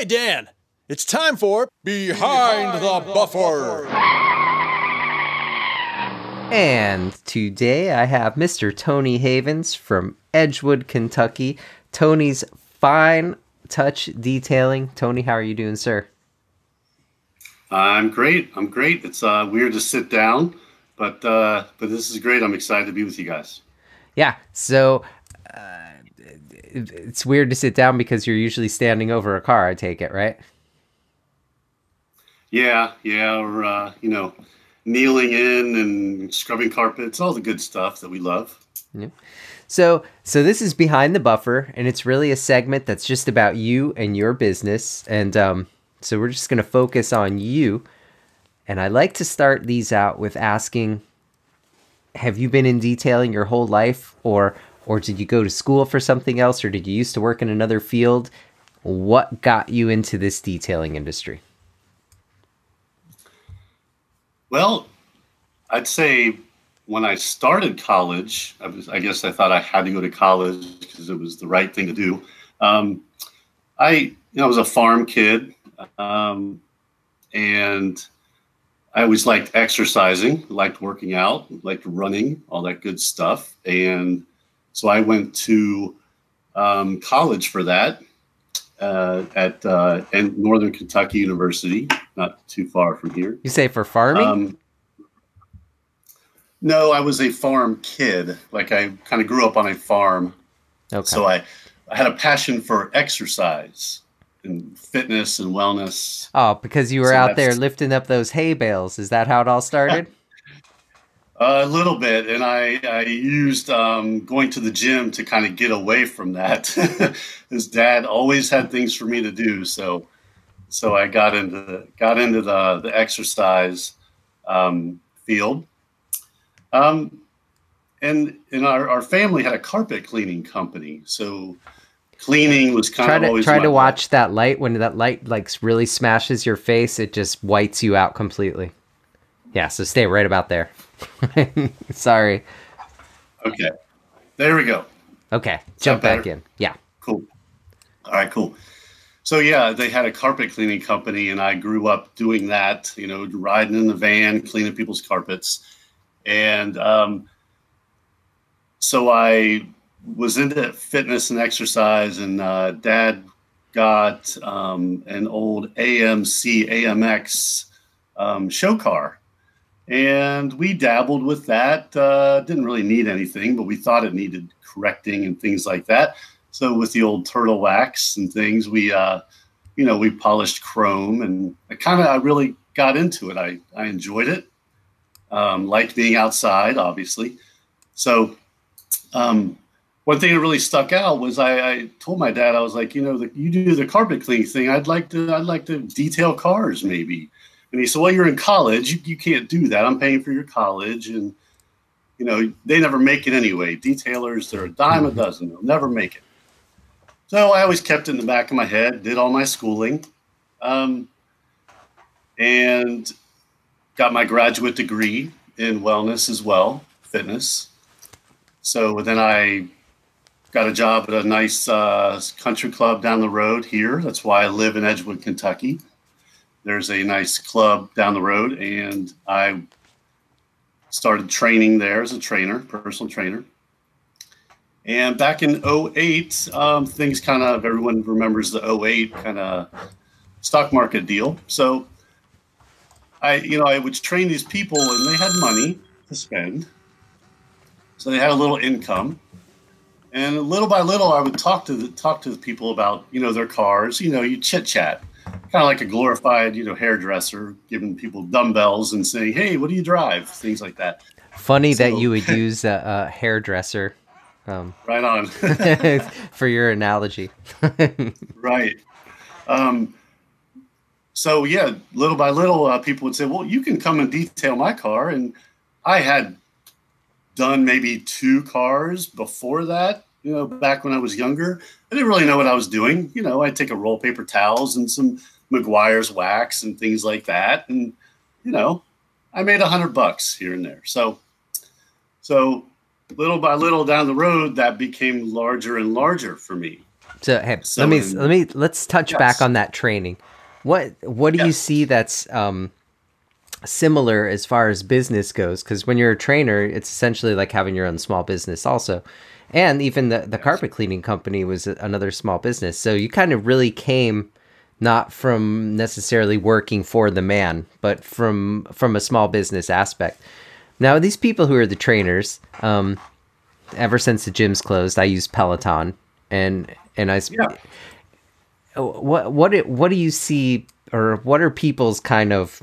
Hey, Dann, it's time for Behind, the, Buffer. And today I have Mr. Tony Havens from Edgewood, Kentucky. Tony's fine touch detailing. Tony, how are you doing, sir? I'm great. I'm great. It's uh, weird to sit down, but uh, but this is great. I'm excited to be with you guys. Yeah. So uh, it's weird to sit down because you're usually standing over a car. I take it, right? Yeah, yeah, or uh, you know, kneeling in and scrubbing carpets, all the good stuff that we love. Yeah. So, so this is behind the buffer, and it's really a segment that's just about you and your business. And um, so we're just going to focus on you. And I like to start these out with asking, have you been in detailing your whole life, or or did you go to school for something else, or did you used to work in another field? What got you into this detailing industry? Well, I'd say when I started college, I, was, I guess I thought I had to go to college because it was the right thing to do. Um, I, you know, I was a farm kid, um, and I always liked exercising, liked working out, liked running, all that good stuff. And so I went to um, college for that uh, at uh, Northern Kentucky University, not too far from here. You say for farming? Um, no, I was a farm kid. Like I kind of grew up on a farm. Okay. So I, I had a passion for exercise and fitness and wellness. Oh, because you were so out there lifting up those hay bales. Is that how it all started? a little bit, and I, I used um, going to the gym to kind of get away from that. His dad always had things for me to do, so so I got into the, got into the the exercise um, field. Um, and and our, our family had a carpet cleaning company, so cleaning was kind try of to, always try to watch that light when that light like really smashes your face it just whites you out completely yeah so stay right about there. Sorry. Okay. There we go. Okay Is jump back in. Yeah. Cool. All right cool. So yeah they had a carpet cleaning company and i grew up doing that you know riding in the van cleaning people's carpets. And um, so i was into fitness and exercise, and uh, dad got um, an old AMC AMX um, show car. And we dabbled with that. Uh, didn't really need anything, but we thought it needed correcting and things like that. So with the old turtle wax and things, we, uh, you know, we polished chrome, and I kind of, I really got into it. I, I enjoyed it. Um, liked being outside, obviously. So um, one thing that really stuck out was I, I told my dad I was like, you know, the, you do the carpet cleaning thing. I'd like to I'd like to detail cars maybe. And he said, well, you're in college. You, you can't do that. I'm paying for your college, and you know they never make it anyway. Detailers, they're a dime a dozen. They'll never make it. So I always kept it in the back of my head. Did all my schooling, um, and got my graduate degree in wellness as well, fitness. So then I got a job at a nice uh, country club down the road here. That's why I live in Edgewood, Kentucky. There's a nice club down the road, and I started training there as a trainer, personal trainer. And back in 08, um, things kind of, everyone remembers the 08 kind of stock market deal. So I, you know, I would train these people and they had money to spend. So they had a little income and little by little, I would talk to the talk to the people about you know their cars. You know, you chit chat, kind of like a glorified you know hairdresser, giving people dumbbells and saying, "Hey, what do you drive?" Things like that. Funny so, that you would use a, a hairdresser. Um, right on. for your analogy. right. Um, so yeah, little by little, uh, people would say, "Well, you can come and detail my car," and I had done maybe two cars before that. You know, back when I was younger, I didn't really know what I was doing. You know, I'd take a roll paper towels and some Meguiar's wax and things like that, and you know, I made a hundred bucks here and there. So, so little by little down the road, that became larger and larger for me. So hey, So let me in- let me let's touch back on that training. What what do you see that's um, similar as far as business goes? Because when you're a trainer, it's essentially like having your own small business, also. And even the the carpet cleaning company was another small business. So you kind of really came not from necessarily working for the man, but from from a small business aspect. Now, these people who are the trainers, um, ever since the gym's closed, I use Peloton, and and I sp- Yeah. what what what do you see, or what are people's kind of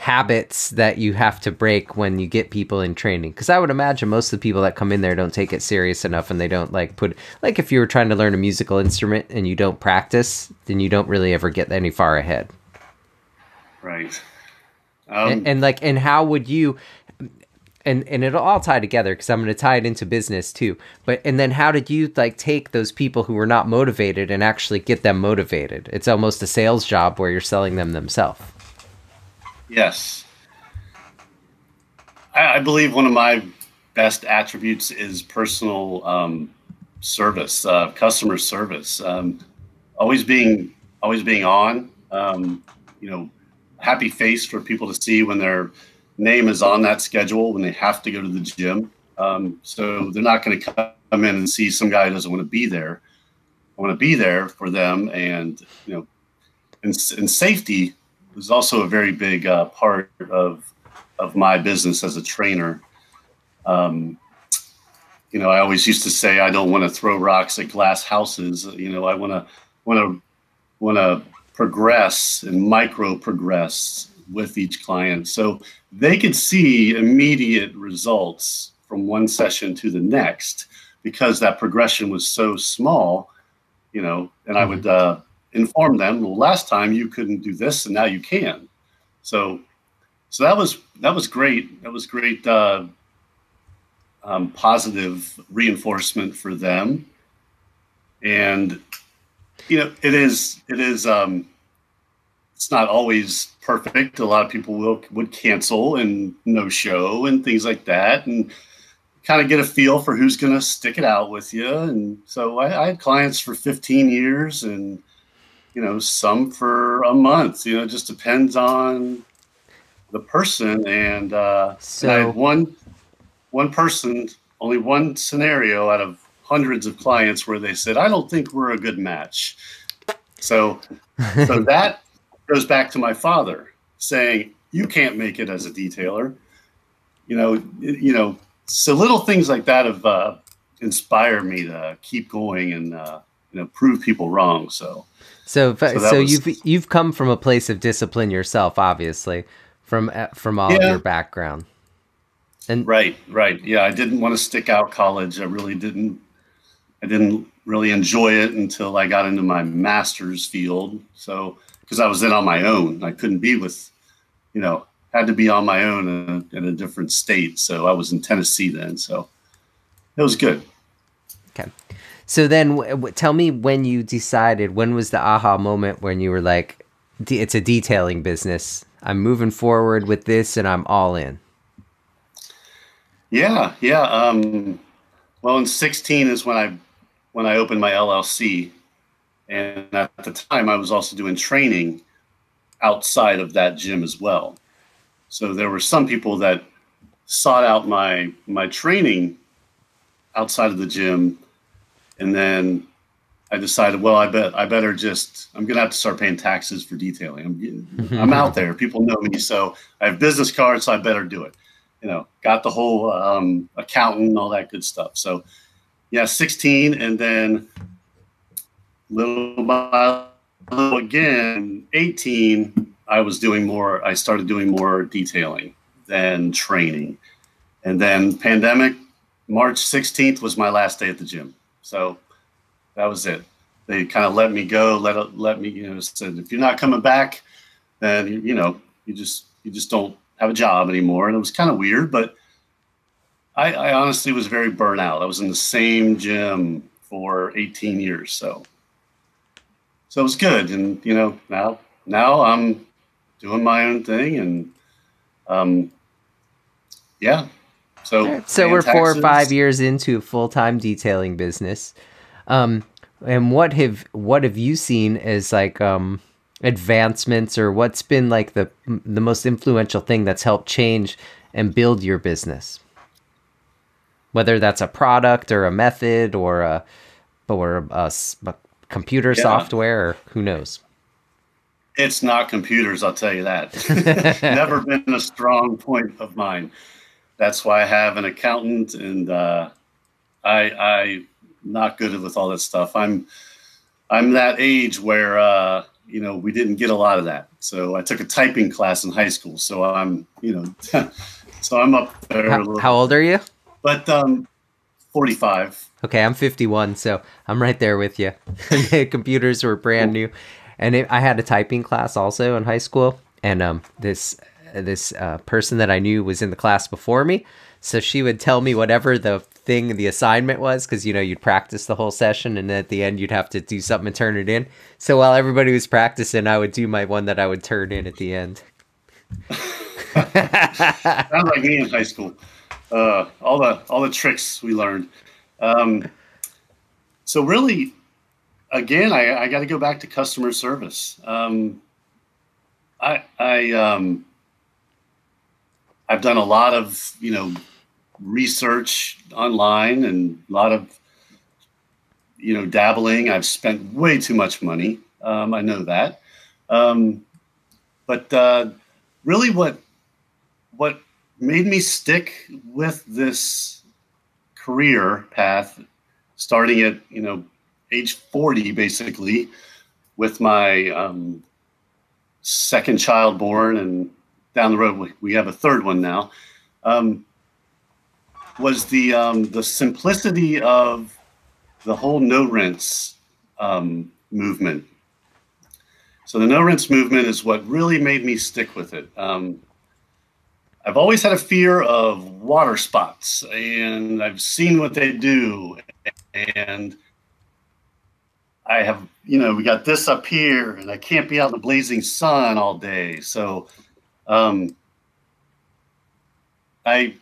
habits that you have to break when you get people in training? Because I would imagine most of the people that come in there don't take it serious enough, and they don't like put like if you were trying to learn a musical instrument and you don't practice, then you don't really ever get any far ahead. Right. Um, and, and like and how would you and and it'll all tie together because i'm going to tie it into business too but and then how did you like take those people who were not motivated and actually get them motivated it's almost a sales job where you're selling them themselves Yes. I, I believe one of my best attributes is personal um, service, uh, customer service. Um, always being, always being on. Um, you know, happy face for people to see when their name is on that schedule when they have to go to the gym. Um, so they're not going to come in and see some guy who doesn't want to be there. I want to be there for them, and you know, and, and safety was also a very big uh, part of of my business as a trainer. Um, you know, I always used to say I don't want to throw rocks at glass houses. You know, I want to want to want to progress and micro progress with each client, so they could see immediate results from one session to the next because that progression was so small. You know, and I would. Uh, inform them well last time you couldn't do this and now you can. So so that was that was great. That was great uh, um, positive reinforcement for them. And you know it is it is um, it's not always perfect. A lot of people will would cancel and no show and things like that and kind of get a feel for who's going to stick it out with you and so I, I had clients for 15 years and you know, some for a month. You know, it just depends on the person. And, uh, So- and I had one one person, only one scenario out of hundreds of clients where they said, "I don't think we're a good match." So, so that goes back to my father saying, "You can't make it as a detailer." You know, you know, so little things like that have uh, inspired me to keep going and uh, you know prove people wrong. So. so so, that was- you've you've come from a place of discipline yourself obviously from uh, from all of your background and Right, right. Yeah, I didn't want to stick out college. I really didn't. I didn't really enjoy it until I got into my master's field. So, because I was then on my own, I couldn't be with, you know, had to be on my own in a, in a different state. So I was in Tennessee then. So it was good. Okay. So then, w- tell me when you decided. When was the aha moment when you were like, "D- "It's a detailing business. I'm moving forward with this, and I'm all in." Yeah, yeah. Um, well, in 16 is when I when I opened my LLC, and at the time I was also doing training outside of that gym as well. So there were some people that sought out my my training outside of the gym, and then I decided, well, I bet I better just I'm gonna have to start paying taxes for detailing. I'm I'm out there. People know me, so I have business cards, so I better do it you know, got the whole um, accountant and all that good stuff. So, yeah, 16, and then little by little again, 18, I was doing more. I started doing more detailing than training, and then pandemic. March 16th was my last day at the gym, so that was it. They kind of let me go. Let let me, you know, said if you're not coming back, then you know, you just you just don't have a job anymore. And it was kind of weird, but I, I honestly was very burnt out. I was in the same gym for 18 years. So, so it was good. And, you know, now, now I'm doing my own thing and, um, yeah. So, So we're four or five years into a full time detailing business. Um, and what have what have you seen as like um, advancements, or what's been like the the most influential thing that's helped change and build your business? Whether that's a product or a method or a or a, a computer yeah. software, or who knows. It's not computers, I'll tell you that. Never been a strong point of mine. That's why I have an accountant, and uh, I I not good with all that stuff. I'm I'm that age where uh, you know we didn't get a lot of that. So I took a typing class in high school. So I'm you know so I'm up there. How, how old are you? But um, 45. Okay, I'm 51, so I'm right there with you. computers were brand new, and it, I had a typing class also in high school. And um, this this uh, person that I knew was in the class before me, so she would tell me whatever the thing the assignment was because you know you'd practice the whole session and at the end you'd have to do something and turn it in. So while everybody was practicing i would do my one that i would turn in at the end. Sounds like me in high school. Uh, all the all the tricks we learned. Um, so really again i, I got to go back to customer service. Um, i i um, i've done a lot of you know research online and a lot of you know dabbling. I've spent way too much money. Um, I know that, um, but uh, really, what what made me stick with this career path, starting at you know age forty, basically, with my um, second child born, and down the road we, we have a third one now. Um, was the um, the simplicity of the whole no rinse um, movement. So the no rinse movement is what really made me stick with it. Um, I've always had a fear of water spots, and I've seen what they do, and I have, you know, we got this up here, and I can't be out in the blazing sun all day. So, um, I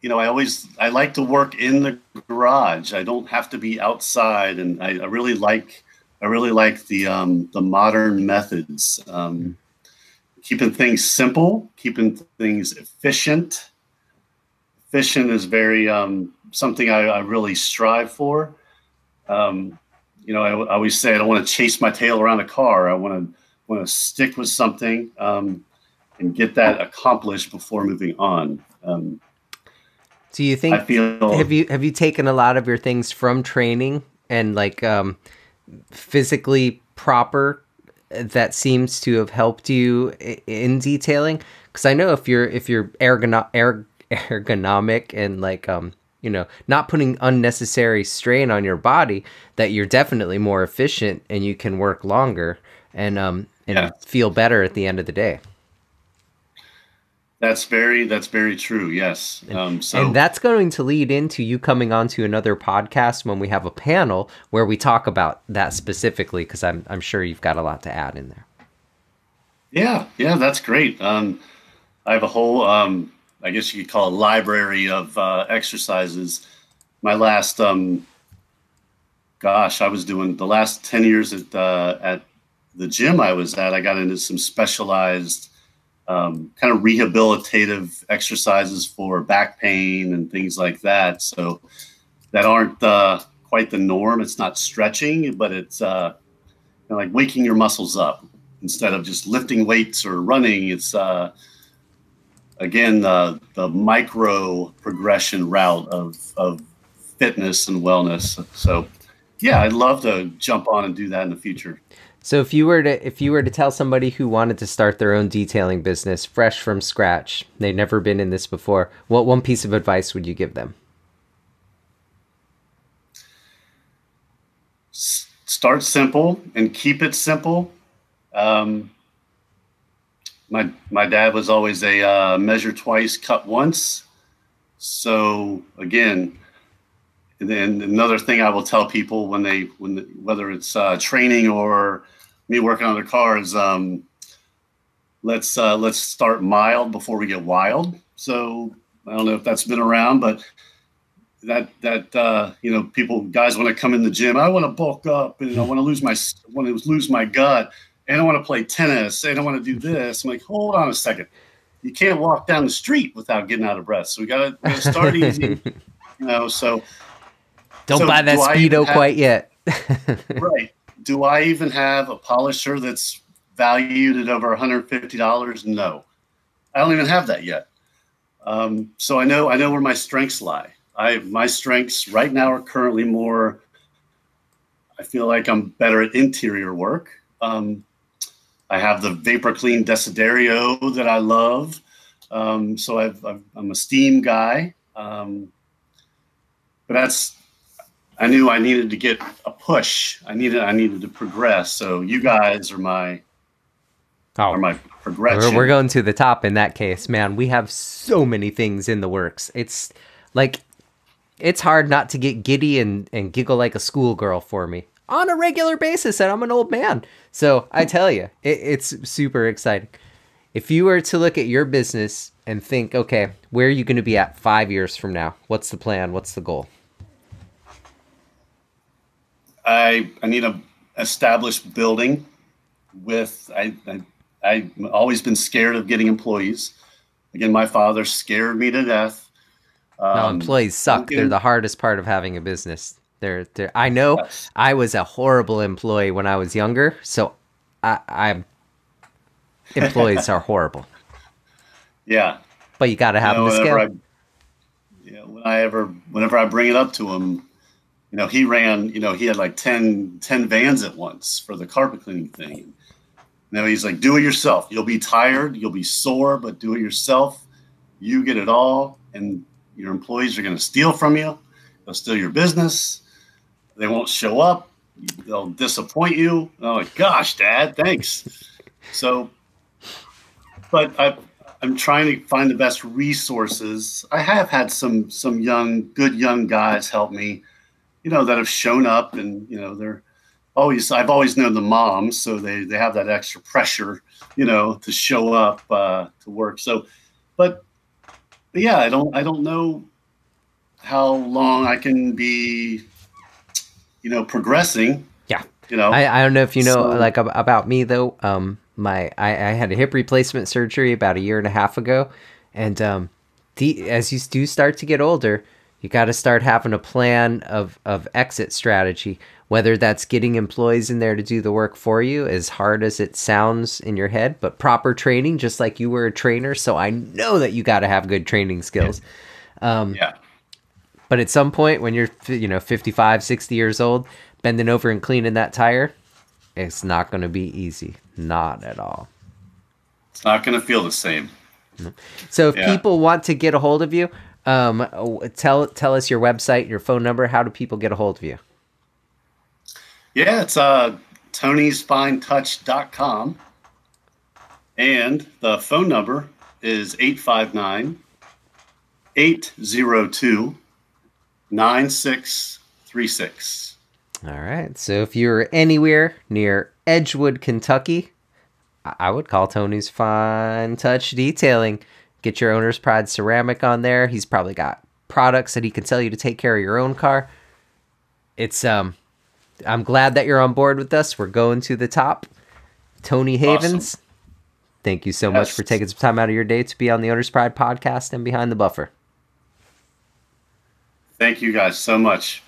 you know, I always I like to work in the garage. I don't have to be outside, and I, I really like I really like the um, the modern methods, um, keeping things simple, keeping things efficient. Efficient is very um, something I, I, really strive for. Um, you know, I, I, always say I don't want to chase my tail around a car. I want to want to stick with something um, and get that accomplished before moving on. Um, do you think feel, have you have you taken a lot of your things from training and like um, physically proper that seems to have helped you in detailing? Because I know if you're if you're ergono- erg- ergonomic and like um you know not putting unnecessary strain on your body, that you're definitely more efficient and you can work longer and um and yeah. feel better at the end of the day. That's very that's very true. Yes. Um, so and that's going to lead into you coming onto another podcast when we have a panel where we talk about that specifically because I'm I'm sure you've got a lot to add in there. Yeah, yeah, that's great. Um, I have a whole um, I guess you could call it library of uh, exercises. My last um, gosh, I was doing the last ten years at uh, at the gym I was at. I got into some specialized um, kind of rehabilitative exercises for back pain and things like that. So that aren't uh, quite the norm. It's not stretching, but it's uh, like waking your muscles up instead of just lifting weights or running. It's uh, again the the micro progression route of of fitness and wellness. So yeah, I'd love to jump on and do that in the future. So if you were to if you were to tell somebody who wanted to start their own detailing business fresh from scratch, they've never been in this before, what one piece of advice would you give them? Start simple and keep it simple. Um, my my dad was always a uh, measure twice, cut once. So again, and then another thing I will tell people when they when the, whether it's uh, training or me working on their cars. Um, let's uh, let's start mild before we get wild. So I don't know if that's been around, but that that uh, you know people guys want to come in the gym. I want to bulk up and I want to lose my want to lose my gut and I want to play tennis and I want to do this. I'm like, hold on a second. You can't walk down the street without getting out of breath. So we got to start easy. You know, so don't so buy that do speedo have- quite yet. right. Do I even have a polisher that's valued at over $150? No, I don't even have that yet. Um, so I know I know where my strengths lie. I my strengths right now are currently more. I feel like I'm better at interior work. Um, I have the Vapor Clean Desiderio that I love. Um, so I've, I've, I'm a steam guy. Um, but that's I knew I needed to get a push. I needed I needed to progress. So you guys are my Oh, are my progression. We're, going to the top in that case, man. We have so many things in the works. It's like it's hard not to get giddy and, and giggle like a schoolgirl for me on a regular basis, and I'm an old man. So I tell you, it, it's super exciting. If you were to look at your business and think, okay, where are you going to be at five years from now? What's the plan? What's the goal? I I need a established building with I, I I've always been scared of getting employees. Again, my father scared me to death. No, Um, employees suck. They're the hardest part of having a business. They're, they're I know Yes. I was a horrible employee when I was younger, so I, I'm employees are horrible. Yeah, But you got to have You know, them to whenever scale. I, yeah, when I ever, whenever I bring it up to him, you know, he ran, you know, he had like 10, 10 vans at once for the carpet cleaning thing. Know, he's like, do it yourself. You'll be tired, you'll be sore, but do it yourself. You get it all, and your employees are going to steal from you. They'll steal your business. They won't show up. They'll disappoint you. And I'm like, gosh, Dad, thanks. so, but I, I'm trying to find the best resources. I have had some some young, good young guys help me, you know, that have shown up, and you know, they're always. I've always known the moms, so they they have that extra pressure, you know, to show up uh, to work. So, but, but yeah, I don't I don't know how long I can be, you know, progressing. Yeah. You know, I, I don't know if you know So- like about me though. Um, my I, I had a hip replacement surgery about a year and a half ago, and um, the as you do start to get older, you got to start having a plan of of exit strategy. Whether that's getting employees in there to do the work for you, as hard as it sounds in your head, but proper training, just like you were a trainer. So I know that you got to have good training skills. Um, yeah. but at some point when you're, you know, 55, 60 years old, bending over and cleaning that tire, it's not going to be easy. Not at all. It's not going to feel the same. So if Yeah. people want to get a hold of you, um, tell tell us your website, your phone number. How do people get a hold of you? Yeah, it's uh, tonysfinetouch.com. And the phone number is 859 802 9636. All right. So if you're anywhere near Edgewood, Kentucky, I I would call Tony's Fine Touch Detailing. Get your owner's pride ceramic on there. He's probably got products that he can tell you to take care of your own car. It's um I'm glad that you're on board with us. We're going to the top. Tony Havens, thank you so much for taking some time out of your day to be on the Owner's Pride podcast and behind the buffer. Thank you guys so much.